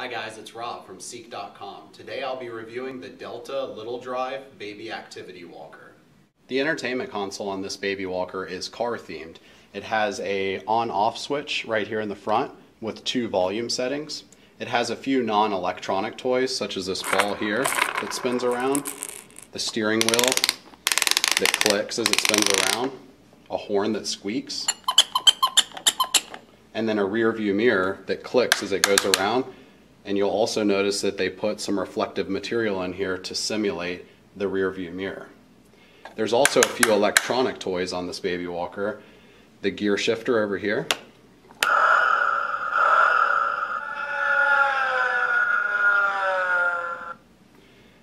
Hi guys, it's Rob from zSeek.com. Today I'll be reviewing the Delta Little Drive Baby Activity Walker. The entertainment console on this baby walker is car themed. It has a on-off switch right here in the front with two volume settings. It has a few non-electronic toys such as this ball here that spins around, the steering wheel that clicks as it spins around, a horn that squeaks, and then a rear view mirror that clicks as it goes around and you'll also notice that they put some reflective material in here to simulate the rear view mirror. There's also a few electronic toys on this baby walker. The gear shifter over here.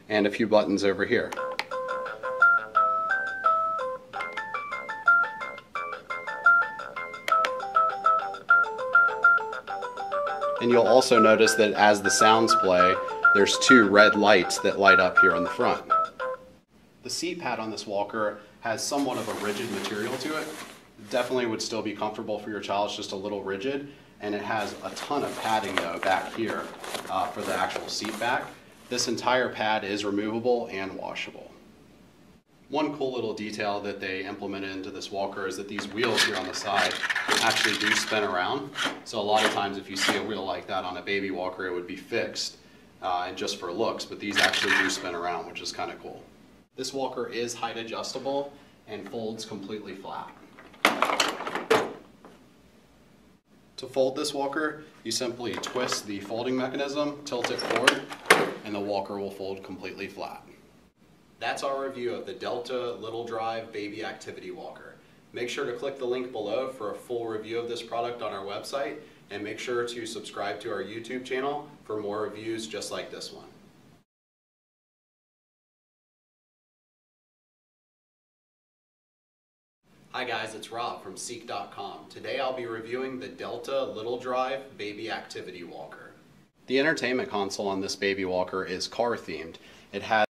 And a few buttons over here. And you'll also notice that as the sounds play, there's two red lights that light up here on the front. The seat pad on this walker has somewhat of a rigid material to it. Definitely would still be comfortable for your child, it's just a little rigid. And it has a ton of padding though back here uh, for the actual seat back. This entire pad is removable and washable. One cool little detail that they implemented into this walker is that these wheels here on the side actually do spin around. So a lot of times if you see a wheel like that on a baby walker, it would be fixed uh, and just for looks, but these actually do spin around, which is kind of cool. This walker is height adjustable and folds completely flat. To fold this walker, you simply twist the folding mechanism, tilt it forward, and the walker will fold completely flat. That's our review of the Delta Little Drive Baby Activity Walker. Make sure to click the link below for a full review of this product on our website and make sure to subscribe to our YouTube channel for more reviews just like this one. Hi guys, it's Rob from zSeek.com. Today I'll be reviewing the Delta Little Drive Baby Activity Walker. The entertainment console on this baby walker is car themed. It has